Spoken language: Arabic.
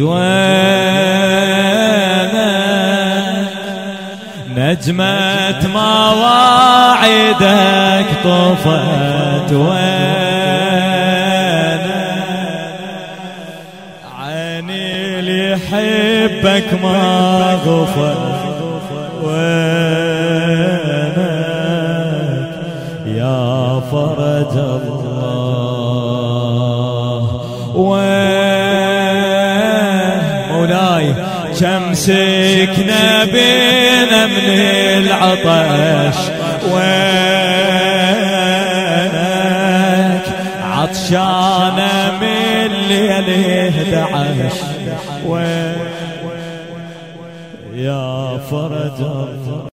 وينك نجمة مواعيدك طفت وينك عيني اللي يحبك ما غفر وينك يا فرج الله. وين مولاي كم سكنة بينا من العطش. وينك؟ عطشانة من ليل 11 وين؟ يا فرج